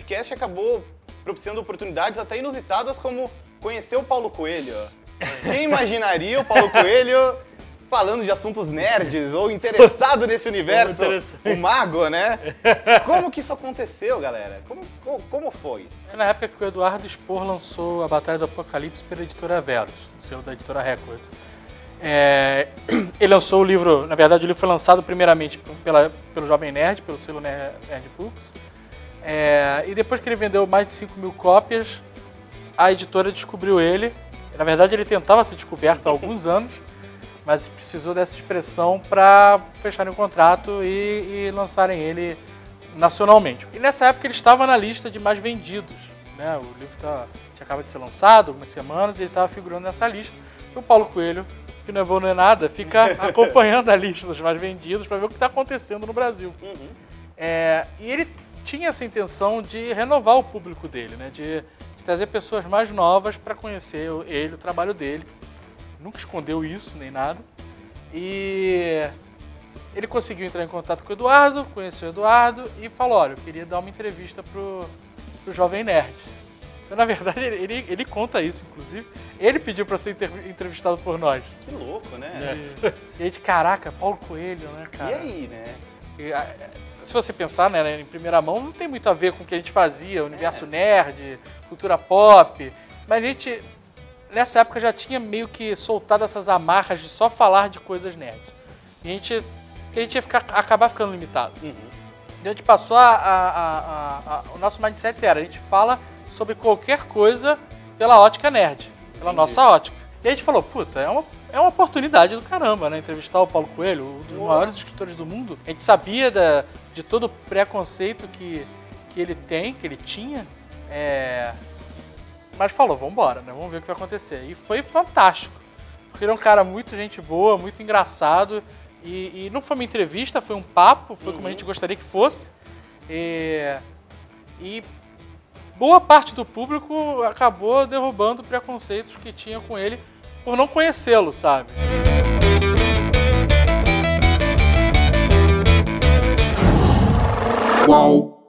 podcast acabou propiciando oportunidades até inusitadas, como conhecer o Paulo Coelho. Quem imaginaria o Paulo Coelho falando de assuntos nerds ou interessado nesse universo, o mago, né? Como que isso aconteceu, galera? Como, como, como foi? É na época que o Eduardo Spor lançou a Batalha do Apocalipse pela editora Velos, o selo da editora Record. É, ele lançou o livro, na verdade o livro foi lançado primeiramente pela, pelo Jovem Nerd, pelo selo Nerd, Books, é, e depois que ele vendeu mais de 5 mil cópias, a editora descobriu ele. Na verdade ele tentava ser descoberto há alguns anos, mas precisou dessa expressão para fecharem o contrato e, e, lançarem ele nacionalmente. E nessa época ele estava na lista de mais vendidos. Né? O livro tá, tinha acabado de ser lançado, algumas semanas, e ele estava figurando nessa lista. E o Paulo Coelho, que não é bom nem nada, fica acompanhando a lista dos mais vendidos para ver o que está acontecendo no Brasil. Uhum. É, e ele tinha essa intenção de renovar o público dele, né? de, de trazer pessoas mais novas para conhecer ele, o trabalho dele nunca escondeu isso nem nada. E ele conseguiu entrar em contato com o Eduardo, conheceu o Eduardo e falou: Olha, eu queria dar uma entrevista pro, pro Jovem Nerd. Então, na verdade, ele, ele conta isso, inclusive. Ele pediu para ser entrevistado por nós. Que louco, né? É. E a gente, caraca, Paulo Coelho, né, cara? E aí, né? E, a, se você pensar né, em primeira mão, não tem muito a ver com o que a gente fazia, universo é. nerd, cultura pop. Mas a gente nessa época já tinha meio que soltado essas amarras de só falar de coisas nerds. E a gente, a gente ia ficar, acabar ficando limitado. Uhum. E a gente passou a, a, a, O nosso mindset era: a gente fala sobre qualquer coisa pela ótica nerd, pela Entendi. nossa ótica. E a gente falou: puta, é uma, é uma oportunidade do caramba, né? Entrevistar o Paulo Coelho, um dos maiores escritores do mundo. A gente sabia da, de todo o preconceito que, que ele tem, que ele tinha. É, mas falou, vamos embora, né? Vamos ver o que vai acontecer. E foi fantástico. Porque ele é um cara muito gente boa, muito engraçado. E, e não foi uma entrevista, foi um papo, foi uhum. como a gente gostaria que fosse. E, e boa parte do público acabou derrubando preconceitos que tinha com ele por não conhecê-lo, sabe? Qual?